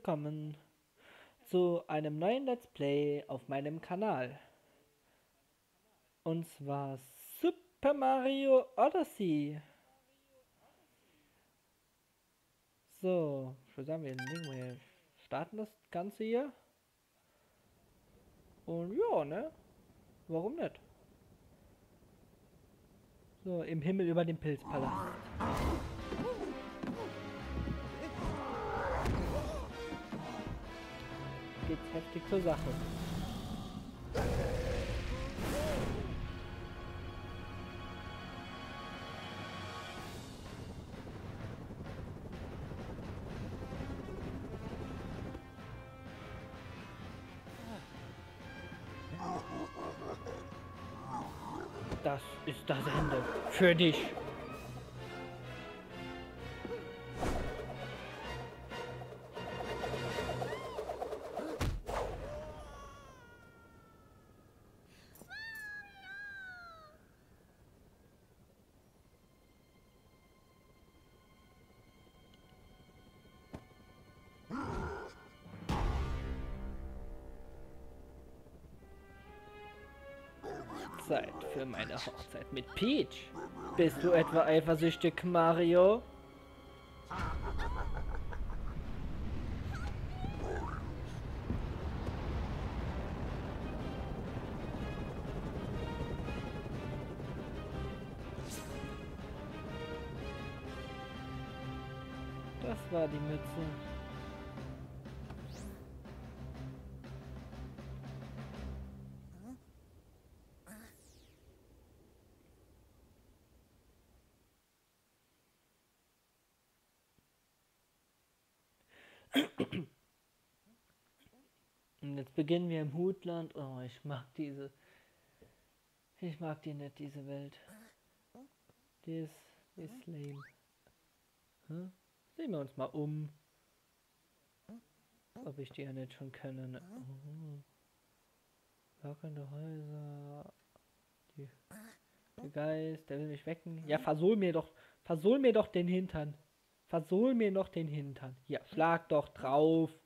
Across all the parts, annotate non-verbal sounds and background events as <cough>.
Willkommen zu einem neuen Let's Play auf meinem Kanal. Und zwar Super Mario Odyssey. So, ich würde sagen, wir, legen, wir starten das Ganze hier. Und ja, ne? Warum nicht? So, im Himmel über dem Pilzpalast. Geht's heftig zur Sache. Das ist das Ende. Für dich. Hochzeit mit Peach. Bist du etwa eifersüchtig, Mario? Das war die Mütze. Beginnen wir im Hutland. Oh, ich mag diese. Ich mag die nicht, diese Welt. Die ist, die ist lame. Hm? Sehen wir uns mal um. Ob ich die ja nicht schon kenne. Ne? Oh. Lockende Häuser. Die, der Geist, der will mich wecken. Ja, versohl mir doch. Versohl mir doch den Hintern. Versohl mir noch den Hintern. Ja, schlag doch drauf.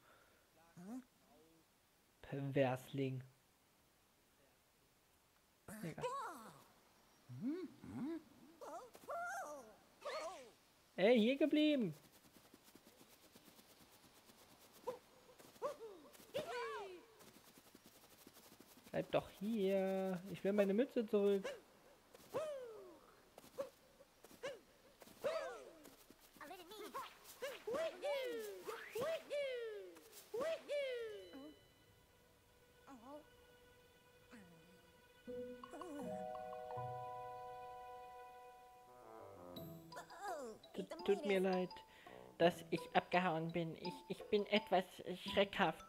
Perversling. Ey, hier geblieben. Bleib doch hier. Ich will meine Mütze zurück. Mir leid, dass ich abgehauen bin. Ich, ich bin etwas schreckhaft.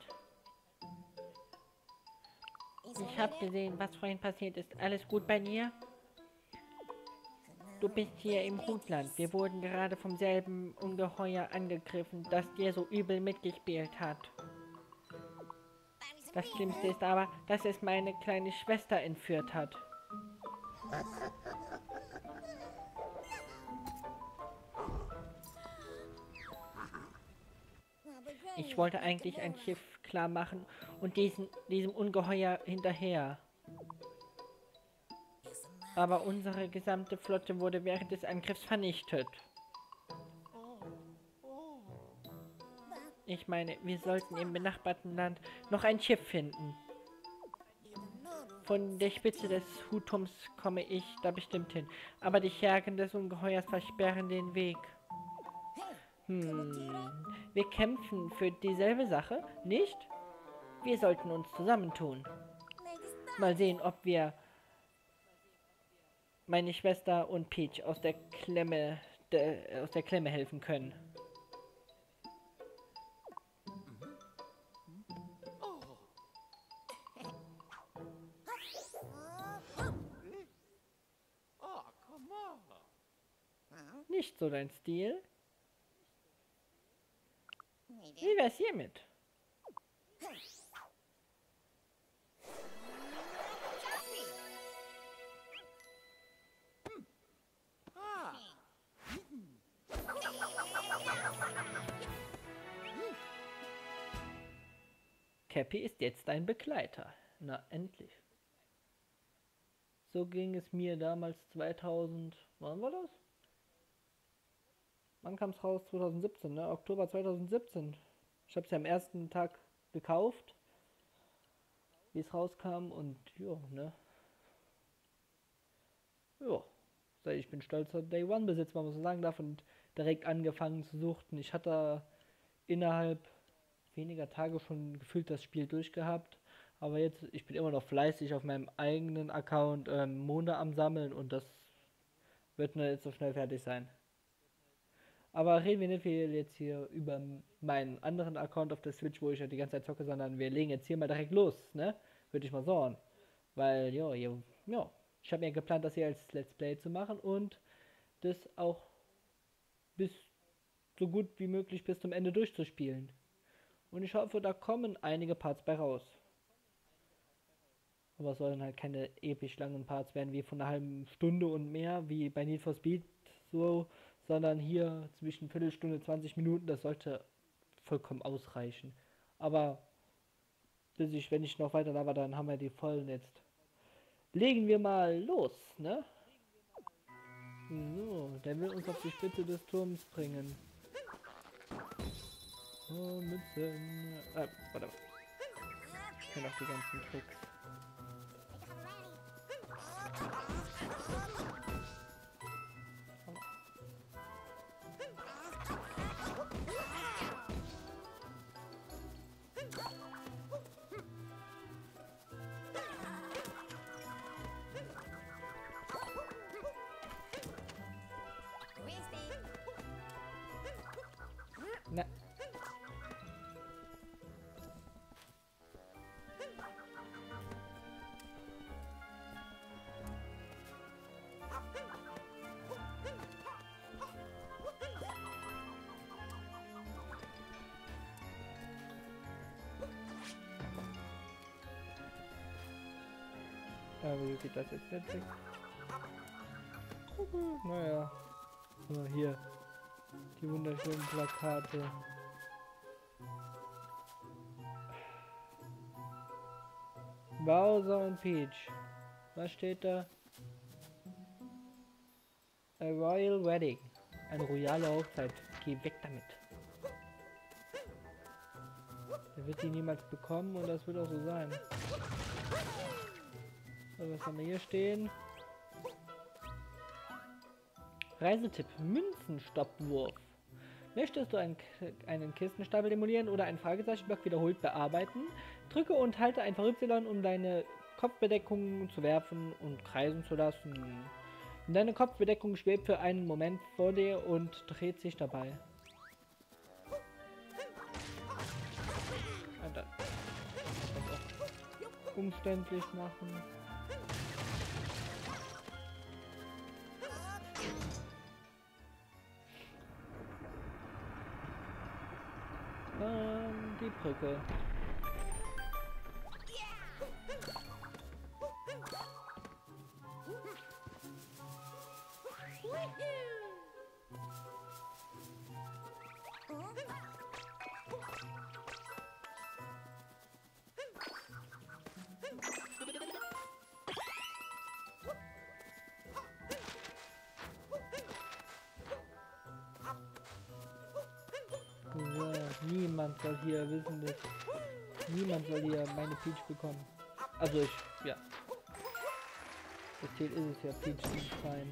Ich habe gesehen, was vorhin passiert ist. Alles gut bei dir? Du bist hier im Hutland. Wir wurden gerade vom selben Ungeheuer angegriffen, das dir so übel mitgespielt hat. Das Schlimmste ist aber, dass es meine kleine Schwester entführt hat. Ich wollte eigentlich ein Schiff klar machen und diesen, diesem Ungeheuer hinterher. Aber unsere gesamte Flotte wurde während des Angriffs vernichtet. Ich meine, wir sollten im benachbarten Land noch ein Schiff finden. Von der Spitze des Hutums komme ich da bestimmt hin. Aber die Schergen des Ungeheuers versperren den Weg. Hm, wir kämpfen für dieselbe Sache, nicht? Wir sollten uns zusammentun. Mal sehen, ob wir meine Schwester und Peach aus der Klemme, de, aus der Klemme helfen können. Nicht so dein Stil. Wie wär's hiermit? Cappy ist jetzt dein Begleiter. Na, endlich. So ging es mir damals 2000. Wann war das? Wann kam es raus? 2017, ne? Oktober 2017. Ich habe es ja am ersten Tag gekauft, wie es rauskam und ja, ne? Ja, ich bin stolzer Day One Besitzer, muss man sagen darf und direkt angefangen zu suchten. Ich hatte innerhalb weniger Tage schon gefühlt das Spiel durchgehabt. Aber jetzt, ich bin immer noch fleißig auf meinem eigenen Account ähm, Monde am Sammeln und das wird nur jetzt so schnell fertig sein. Aber reden wir nicht viel jetzt hier über meinen anderen Account auf der Switch, wo ich ja die ganze Zeit zocke, sondern wir legen jetzt hier mal direkt los, ne? Würde ich mal sagen. Weil, ja, ja, ja. Ich habe mir geplant, das hier als Let's Play zu machen und das auch bis so gut wie möglich bis zum Ende durchzuspielen. Und ich hoffe, da kommen einige Parts bei raus. Aber es sollen halt keine episch langen Parts werden, wie von einer halben Stunde und mehr, wie bei Need for Speed so, sondern hier zwischen Viertelstunde, 20 Minuten, das sollte vollkommen ausreichen. Aber bis ich, wenn ich noch weiter war, dann haben wir die vollen jetzt. Legen wir mal los, ne? So, der will uns auf die Spitze des Turms bringen. Oh, Mützen. Ah, warte mal. Ich kenne auch die ganzen Tricks. Wie geht das jetzt nicht? Naja. So, hier. Die wunderschönen Plakate. Bowser und Peach. Was steht da? A Royal Wedding. Eine royale Hochzeit. Geh weg damit. Er wird sie niemals bekommen und das wird auch so sein. Was haben wir hier stehen? Reisetipp. Münzenstoppwurf. Möchtest du einen, einen Kistenstapel demolieren oder einen Fragezeichenblock wiederholt bearbeiten? Drücke und halte einfach Y, um deine Kopfbedeckung zu werfen und kreisen zu lassen. Deine Kopfbedeckung schwebt für einen Moment vor dir und dreht sich dabei. umständlich machen. Ähm, die <laughs> Niemand soll hier wissen, dass niemand soll hier meine Peach bekommen. Also ich, ja. Das Ziel ist es ja, Peach zu sein.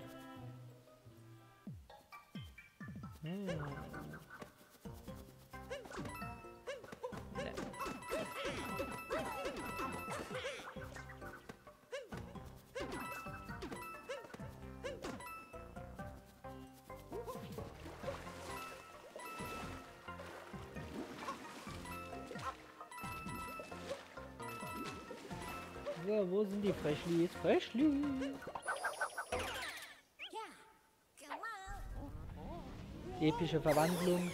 Freshlies? Freshlies! Epische Verwandlung.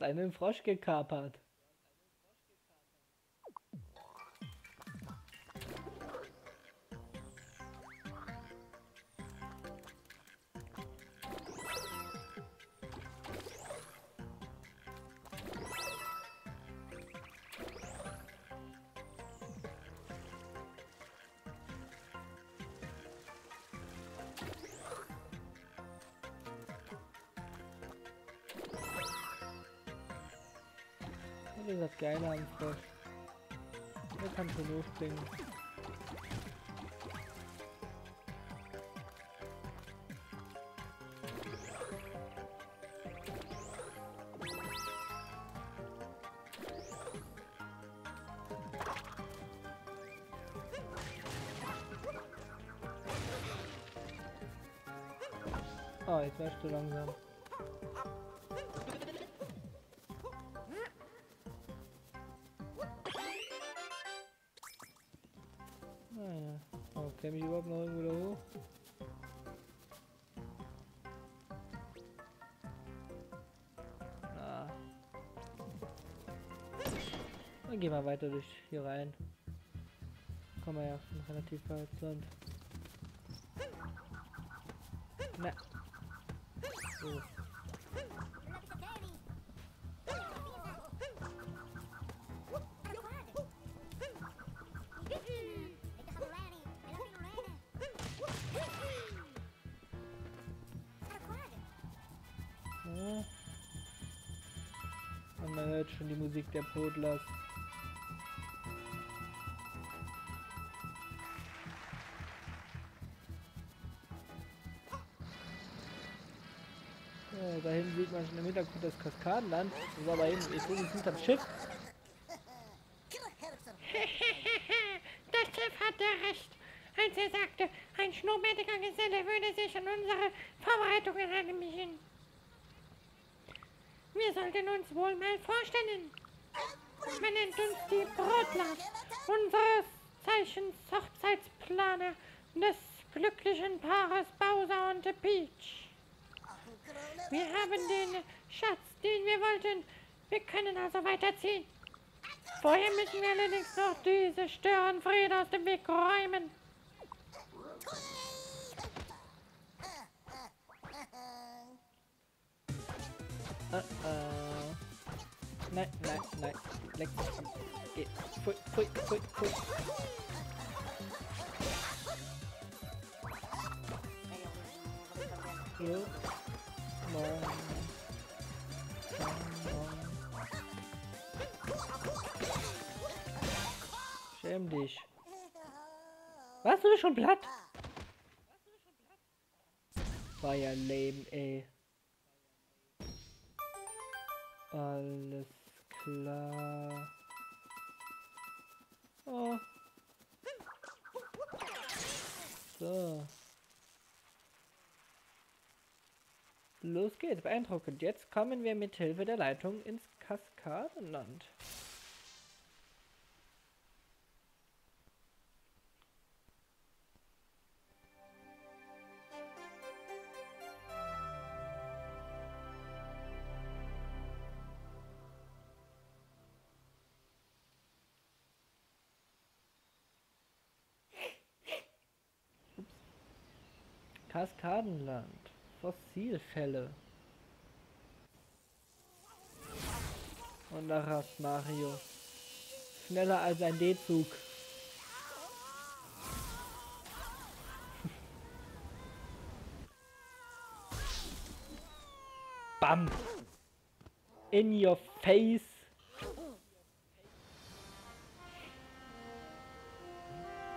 Hast einen Frosch gekapert. Das ist das Geile am Frosch. Der kann schon hochspringen. Oh, jetzt wärst du langsam. Dann gehen wir weiter durch hier rein. Kommen wir ja relativ weit Land. Na. So. Und man hört schon die Musik der Podlers. Hintergrund das Kaskadenland. Das ist aber eben, ich bin jetzt hinterm Schiff. <laughs> Der Chef hatte recht, als er sagte, ein schnurrbärtiger Geselle würde sich an unsere Vorbereitungen anmischen. Wir sollten uns wohl mal vorstellen. Man nennt uns die Brotler, unseres Zeichens Hochzeitsplaner des glücklichen Paares Bowser und Peach. Wir haben den Schatz, den wir wollten. Wir können also weiterziehen. Vorher müssen wir allerdings noch diese Störenfriede aus dem Weg räumen. Äh, äh. Nein, nein, nein. Leck mich am. Geh. Pfui, pfui, pfui, pfui. Jo. Schäm dich. Warst du schon platt? War ja lame, ey. Alles klar. Oh. So. Los geht's, beeindruckend. Jetzt kommen wir mit Hilfe der Leitung ins Kaskadenland. Kaskadenland. Fossilfälle. Und da rast Mario. Schneller als ein D-Zug. <laughs> Bam! In your face!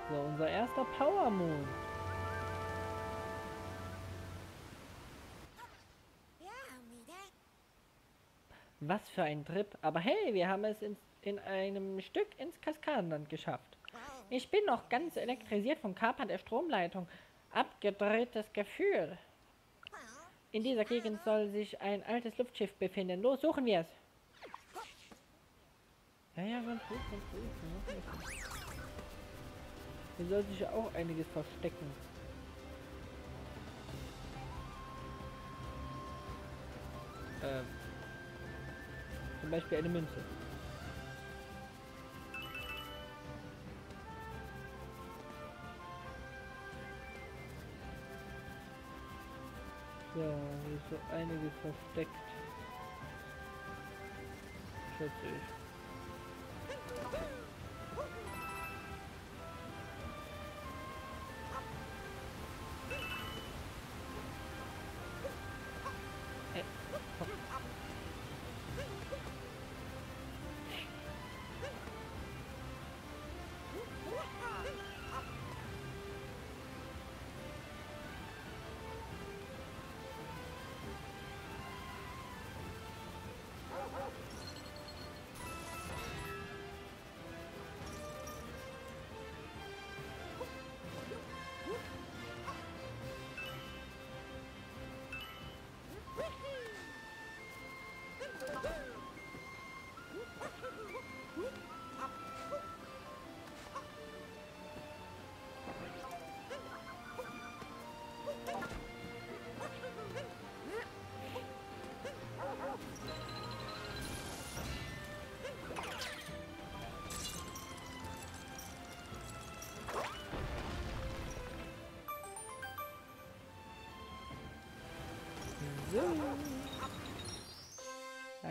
So, unser erster Power Moon. Was für ein Trip. Aber hey, wir haben es in, in einem Stück ins Kaskadenland geschafft. Ich bin noch ganz elektrisiert vom Kapern der Stromleitung. Abgedrehtes Gefühl. In dieser Gegend soll sich ein altes Luftschiff befinden. Los, suchen wir es. Ja, ja, ganz gut, ganz gut. Hier soll sich ja auch einiges verstecken. Ähm, Beispiel eine Münze. So, hier ist so einiges versteckt. Schätze ich.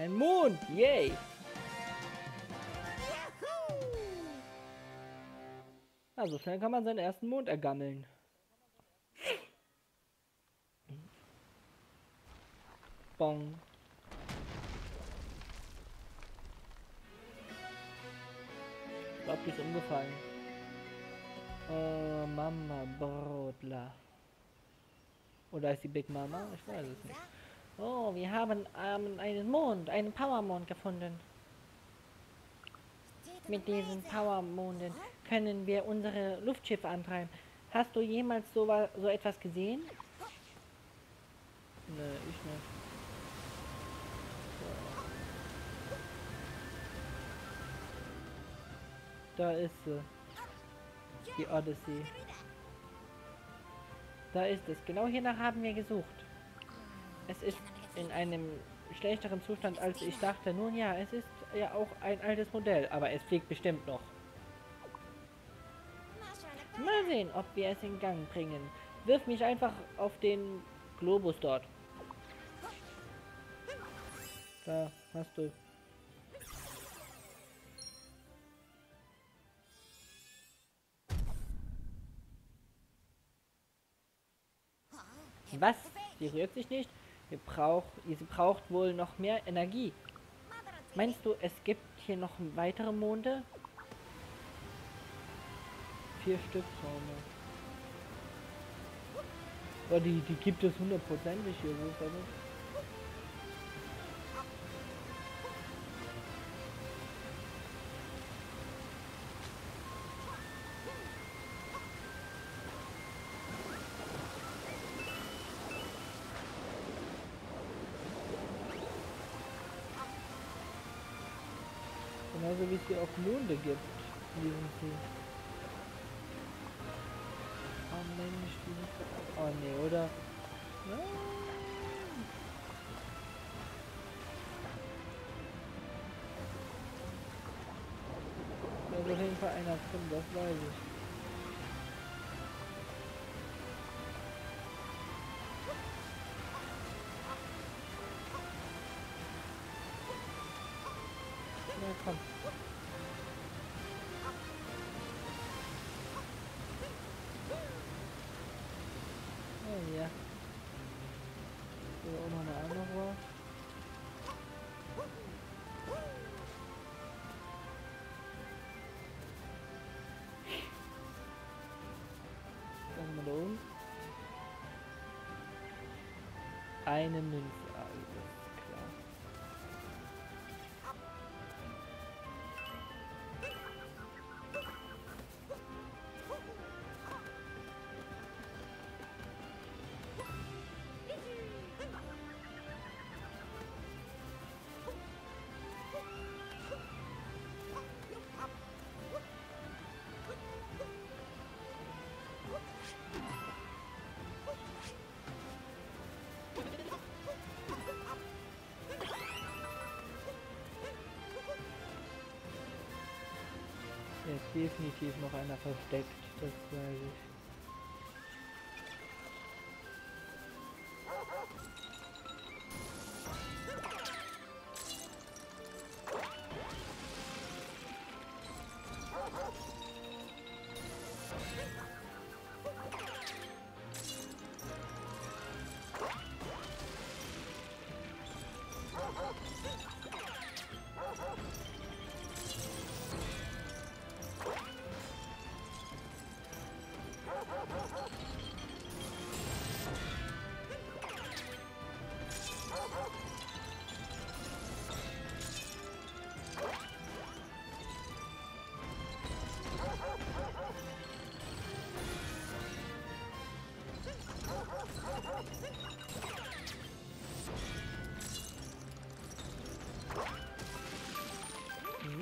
Ein Mond, yay! Ja, so schnell kann man seinen ersten Mond ergammeln. Bong. Ich glaube, die ist umgefallen. Oh, Mama Brotler. Oder ist die Big Mama? Ich weiß es nicht. Oh, wir haben ähm, einen Mond, einen Powermond gefunden. Mit diesen Powermonden können wir unsere Luftschiffe antreiben. Hast du jemals so, so etwas gesehen? Nee, ich nicht. Da ist sie. Die Odyssey. Da ist es. Genau hiernach haben wir gesucht. Es ist in einem schlechteren Zustand, als ich dachte. Nun ja, es ist ja auch ein altes Modell, aber es fliegt bestimmt noch. Mal sehen, ob wir es in Gang bringen. Wirf mich einfach auf den Globus dort. Da hast du. Was? Sie rührt sich nicht? Wir brauch, sie braucht wohl noch mehr Energie. Meinst du, es gibt hier noch weitere Monde? Vier Stück Monde. Oh, die, die gibt es hundertprozentig hier, wo ist das? Genauso wie es hier auch Monde gibt in diesem See. Oh Mensch, die sind... Oh ne, oder? Nein. Da ist auf jeden Fall einer drin, das weiß ich. Na komm. Eine Münze, definitiv noch einer versteckt, das weiß ich.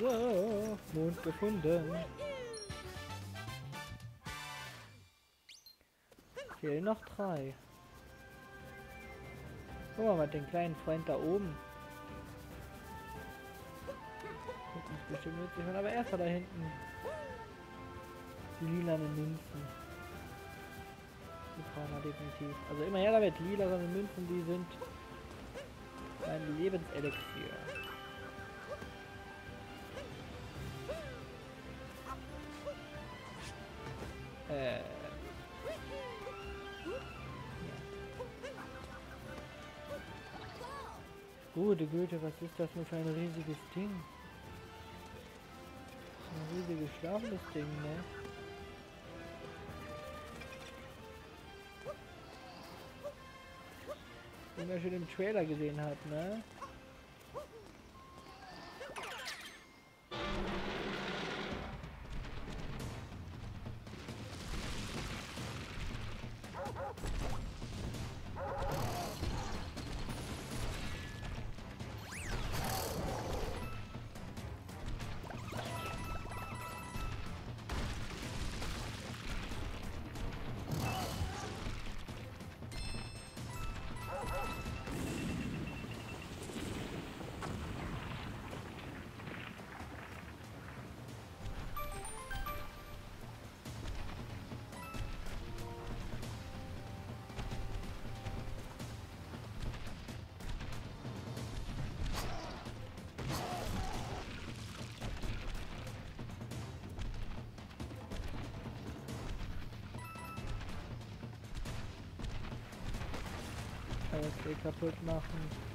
So, Mond gefunden. Fehlen noch drei. Guck mal, den kleinen Freund da oben. Wird uns bestimmt nützlich aber erstmal da hinten. Die lilane Münzen. Die brauchen wir definitiv. Also immer her damit, lila Münzen, die sind mein Lebenselixier. Äh. Gute Güte, was ist das nur für ein riesiges Ding? Ein riesiges schlafendes Ding, ne? Wie man schon im Trailer gesehen hat, ne? Eh kaputt machen.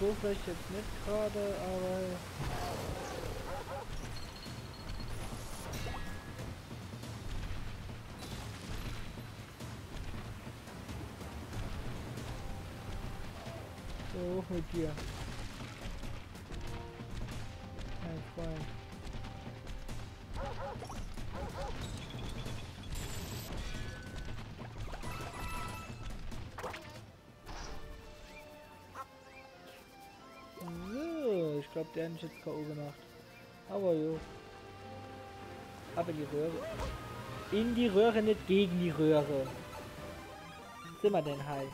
So vielleicht jetzt nicht gerade, aber... So, hoch mit dir. Der mich jetzt K.O. gemacht. Aber jo. Ab in die Röhre. In die Röhre, nicht gegen die Röhre. Sind wir denn high?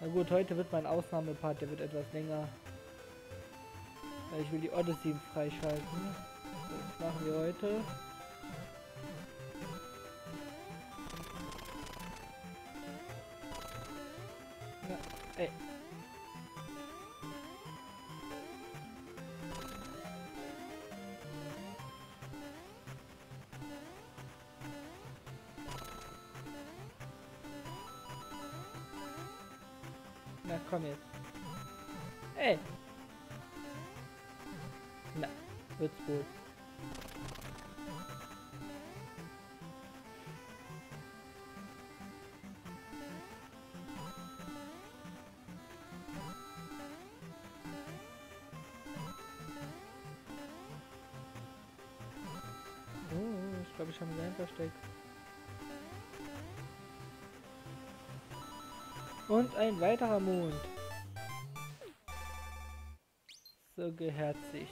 Na gut, heute wird mein Ausnahmepart, der wird etwas länger. Ich will die Odyssey freischalten. Das machen wir heute. Ja, ey. Na komm jetzt. Ey. Na, wird's wohl. Und ein weiterer Mond. So sich's.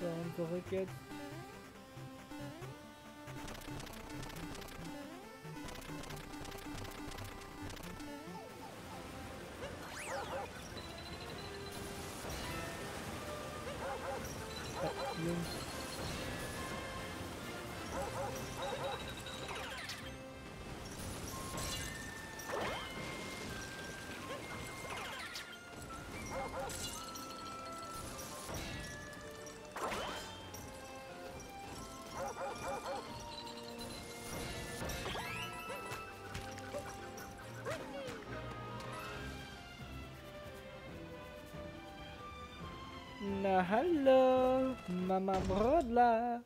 So, und zurück jetzt. Na hallo, Mama Brodler.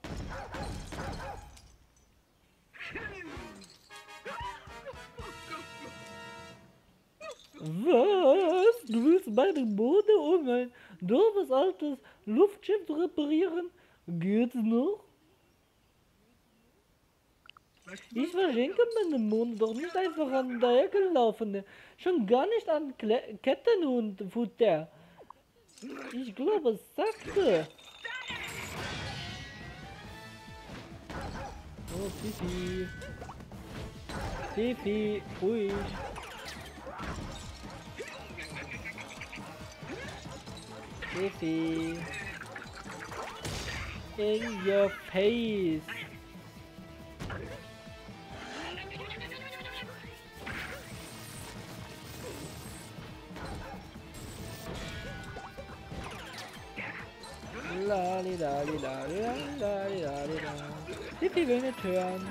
Was? Du willst meine Mode um ein doofes altes Luftschiff zu reparieren? Geht's noch? Ich verschenke meine Mond doch nicht einfach an der dahergelaufene. Schon gar nicht an Kle Ketten und Futter. Ich glaube, es sagte. Oh, Fifi. Fifi, ruhig. Fifi. In your face. Will nicht hören.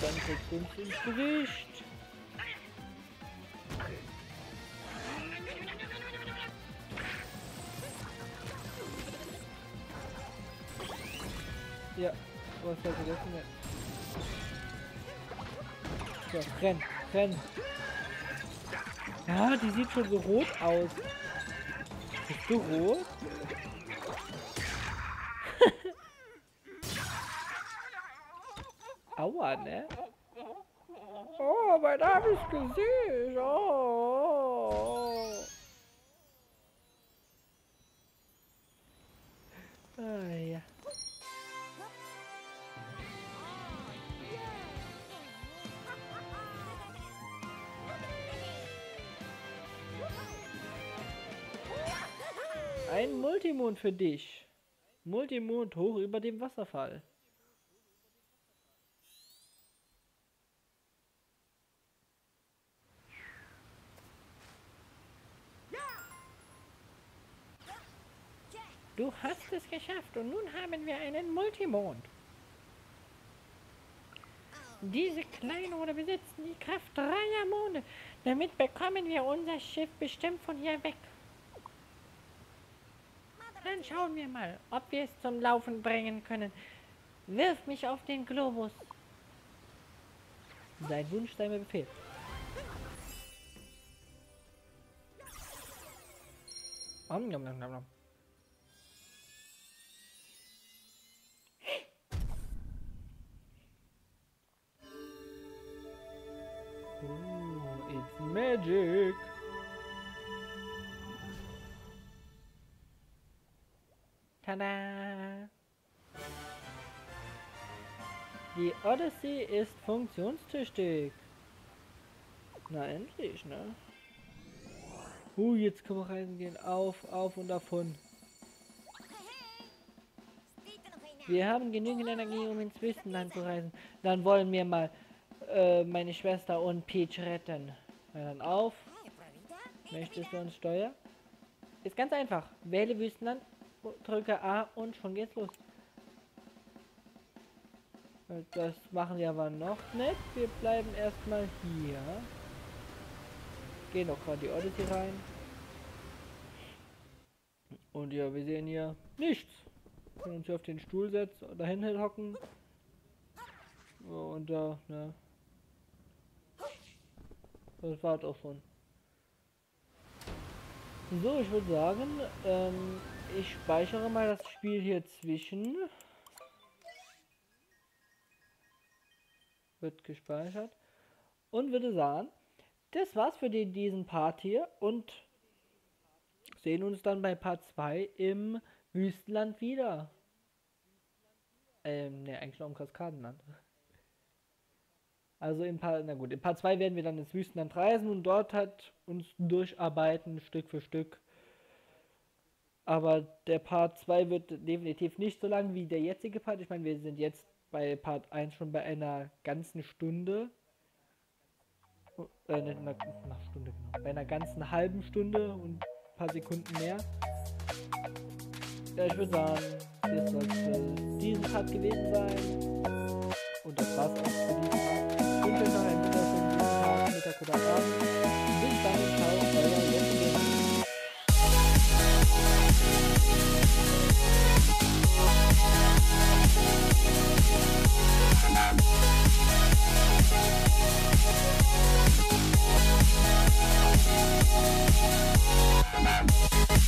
Dann kriegst du uns ins Gesicht. Ja, was soll vergessen? Ja. So, renn, renn. Ja, die sieht schon so rot aus. Bist du rot? Aua, ne? Oh, mein armes Gesicht. Oh. Ah, ja. Ein Multimond für dich. Multimond hoch über dem Wasserfall. Hast es geschafft und nun haben wir einen Multimond. Diese Kleinode besitzen die Kraft dreier Monde. Damit bekommen wir unser Schiff bestimmt von hier weg. Dann schauen wir mal, ob wir es zum Laufen bringen können. Wirf mich auf den Globus. Dein Wunsch sei mir Befehl. Om, nom, nom, nom, nom. Magic. Tada! Die Odyssey ist funktionstüchtig. Na endlich, ne? Uh, jetzt können wir reisen gehen. Auf, auf und davon. Wir haben genügend Energie, um ins Wüstenland zu reisen. Dann wollen wir mal äh, meine Schwester und Peach retten. Na dann auf. Möchtest du uns steuern? Ist ganz einfach. Wähle Wüstenland, drücke A und schon geht's los. Das machen wir aber noch nicht. Wir bleiben erstmal hier. Gehen noch gerade die Odyssey rein. Und ja, wir sehen hier nichts. Wir können uns hier auf den Stuhl setzen, dahin hocken. Und da, ne. Das war auch schon. So, ich würde sagen, ähm, ich speichere mal das Spiel hier zwischen. Wird gespeichert. und würde sagen, das war's für den, diesen Part hier und sehen uns dann bei Part 2 im Wüstenland wieder. Ähm, ne, eigentlich noch im Kaskadenland. Also in Part, na gut, in Part 2 werden wir dann ins Wüstenland reisen und dort halt uns durcharbeiten, Stück für Stück. Aber der Part 2 wird definitiv nicht so lang wie der jetzige Part. Ich meine, wir sind jetzt bei Part 1 schon bei einer ganzen Stunde. Äh, einer, einer Stunde, genau. Bei einer ganzen halben Stunde und ein paar Sekunden mehr. Ja, ich würde sagen, das sollte diesen Part gewesen sein. Kudakan Big Bang Power Player Let's